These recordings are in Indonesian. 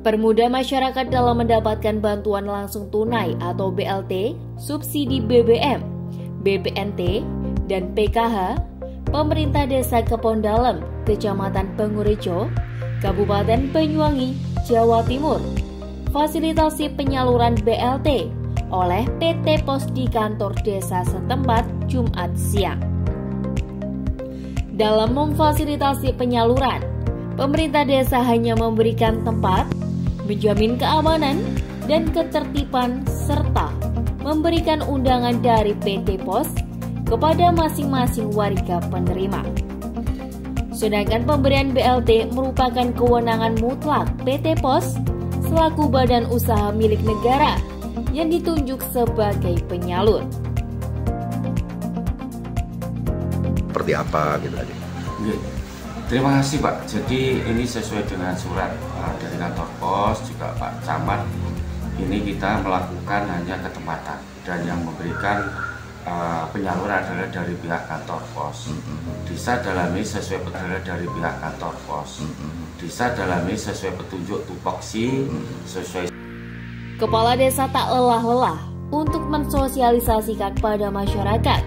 Permudah masyarakat dalam mendapatkan bantuan langsung tunai atau BLT, subsidi BBM, BPNT, dan PKH, pemerintah desa Kepondalem, Kecamatan Pengurejo, Kabupaten Banyuwangi, Jawa Timur, fasilitasi penyaluran BLT oleh PT Pos di kantor desa setempat Jumat siang. Dalam memfasilitasi penyaluran, pemerintah desa hanya memberikan tempat menjamin keamanan dan ketertiban serta memberikan undangan dari PT Pos kepada masing-masing warga penerima. Sedangkan pemberian BLT merupakan kewenangan mutlak PT Pos selaku badan usaha milik negara yang ditunjuk sebagai penyalur. Seperti apa gitu tadi? Terima kasih Pak. Jadi ini sesuai dengan surat uh, dari kantor pos juga Pak Camat. Ini kita melakukan hanya ketempatan dan yang memberikan uh, penyaluran adalah dari pihak kantor pos. Disa dalami sesuai petunjuk dari pihak kantor pos. Disa dalami sesuai petunjuk tupoksi sesuai. Kepala desa tak lelah-lelah untuk mensosialisasikan pada masyarakat.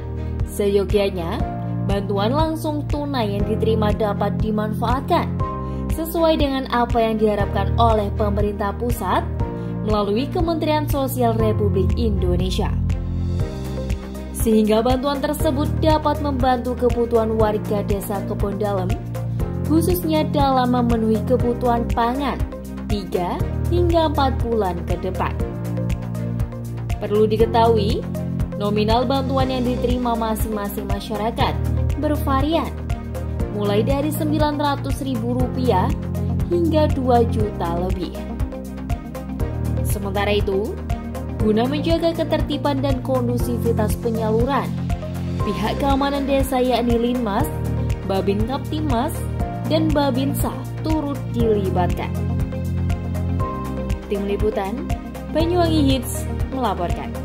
Seyogianya, bantuan langsung tunai yang diterima dapat dimanfaatkan sesuai dengan apa yang diharapkan oleh pemerintah pusat melalui Kementerian Sosial Republik Indonesia. Sehingga bantuan tersebut dapat membantu kebutuhan warga desa Kebon Dalem, khususnya dalam memenuhi kebutuhan pangan 3 hingga 4 bulan ke depan. Perlu diketahui, nominal bantuan yang diterima masing-masing masyarakat bervarian, mulai dari Rp900.000 hingga 2 juta lebih. Sementara itu, guna menjaga ketertiban dan kondusivitas penyaluran, pihak keamanan desa yakni Linmas, Babin Kaptimas, dan Babinsa turut dilibatkan. Tim Liputan, Banyuwangi Hits melaporkan.